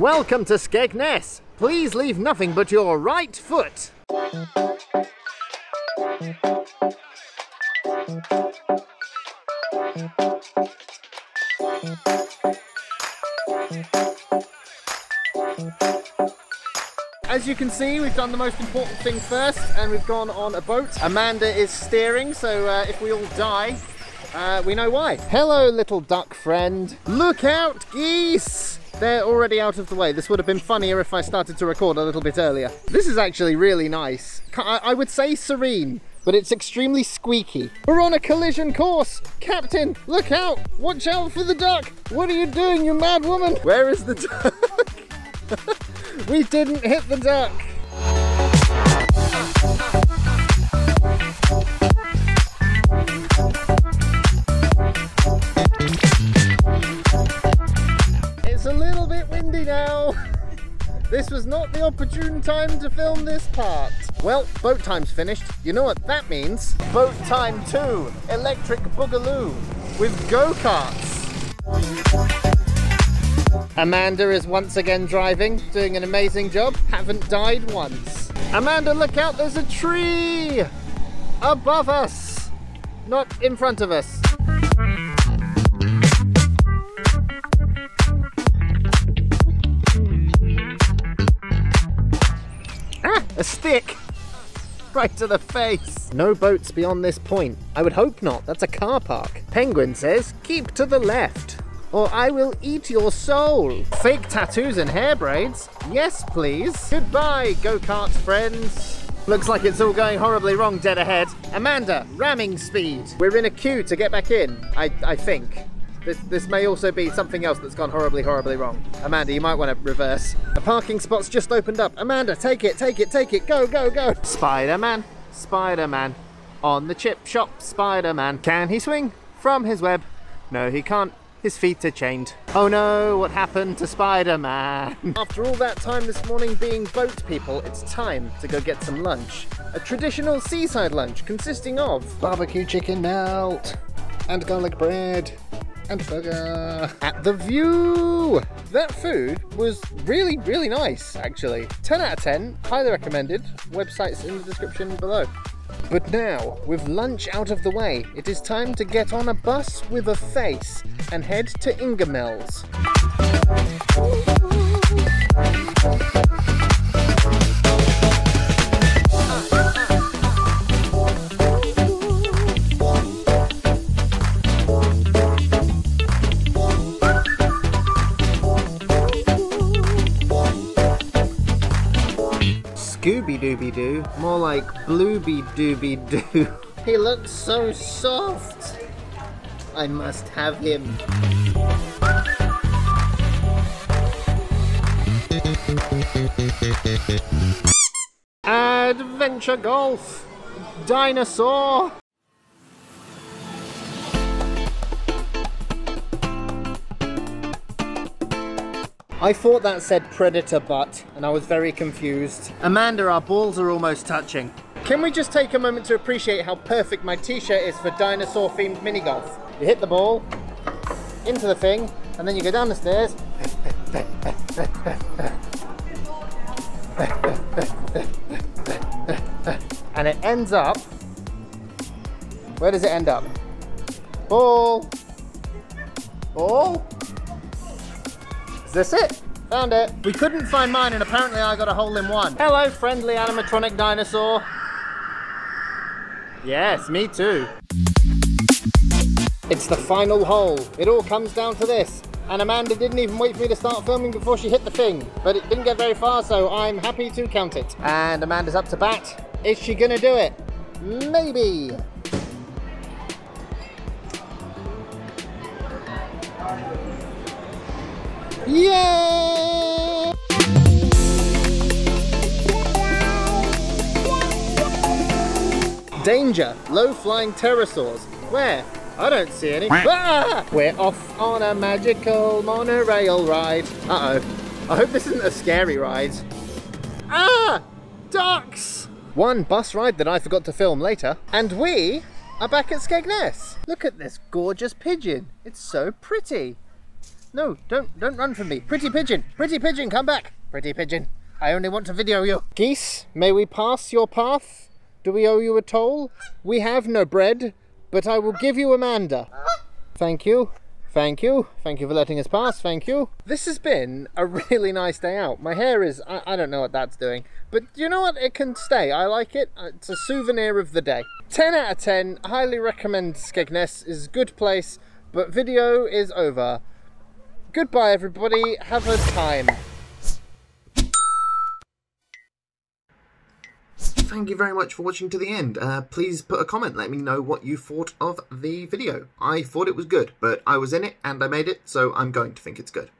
Welcome to Skegness. Please leave nothing but your right foot. As you can see, we've done the most important thing first and we've gone on a boat. Amanda is steering, so uh, if we all die, uh, we know why. Hello, little duck friend. Look out, geese! They're already out of the way. This would have been funnier if I started to record a little bit earlier. This is actually really nice. I, would say serene, but it's extremely squeaky. We're on a collision course. Captain, look out. Watch out for the duck. What are you doing, you mad woman? Where is the duck? we didn't hit the duck. This was not the opportune time to film this part. Well, boat time's finished. You know what that means? Boat time 2, electric boogaloo with go-karts. Amanda is once again driving, doing an amazing job. Haven't died once. Amanda, look out, there's a tree above us, not in front of us. A stick! Right to the face. No boats beyond this point. I would hope not. That's a car park. Penguin says, keep to the left. Or I will eat your soul. Fake tattoos and hair braids? Yes, please. Goodbye, go-kart friends. Looks like it's all going horribly wrong dead ahead. Amanda, ramming speed. We're in a queue to get back in, I, I think. This, this may also be something else that's gone horribly, horribly wrong. Amanda, you might want to reverse. A parking spot's just opened up. Amanda, take it, take it, take it. Go, go, go. Spider-Man, Spider-Man. On the chip shop, Spider-Man. Can he swing from his web? No, he can't. His feet are chained. Oh no, what happened to Spider-Man? After all that time this morning being boat people, it's time to go get some lunch. A traditional seaside lunch consisting of barbecue chicken melt and garlic bread and burger at the view. That food was really, really nice, actually. 10 out of 10, highly recommended. Website's in the description below. But now, with lunch out of the way, it is time to get on a bus with a face and head to Ingoldmells. Scooby Dooby Doo, more like Blooby Dooby Doo. He looks so soft. I must have him. Adventure Golf! Dinosaur! I thought that said predator butt, and I was very confused. Amanda, our balls are almost touching. Can we just take a moment to appreciate how perfect my t-shirt is for dinosaur-themed mini golf? You hit the ball, into the thing, and then you go down the stairs. and it ends up, where does it end up? Ball, ball, is this it? Found it. We couldn't find mine and apparently I got a hole in one. Hello, friendly animatronic dinosaur. Yes, me too. It's the final hole. It all comes down to this. And Amanda didn't even wait for me to start filming before she hit the thing. But it didn't get very far, so I'm happy to count it. And Amanda's up to bat. Is she gonna do it? Maybe. Yay! Danger! Low-flying pterosaurs. Where? I don't see any. Ah! We're off on a magical monorail ride. Uh-oh. I hope this isn't a scary ride. Ah! Ducks! One bus ride that I forgot to film later. And we are back at Skegness. Look at this gorgeous pigeon. It's so pretty. No, don't don't run from me. Pretty pigeon, pretty pigeon, come back. Pretty pigeon, I only want to video you. Geese, may we pass your path? Do we owe you a toll? We have no bread, but I will give you Amanda. Thank you. Thank you. Thank you for letting us pass. Thank you. This has been a really nice day out. My hair is, I, I, don't know what that's doing, but you know what? It can stay. I like it. Uh, it's a souvenir of the day. 10 out of 10. Highly recommend Skegness. is a good place, but video is over. Goodbye, everybody. Have a time. thank you very much for watching to the end. Uh, please put a comment, let me know what you thought of the video. I thought it was good, but I was in it and I made it, so I'm going to think it's good.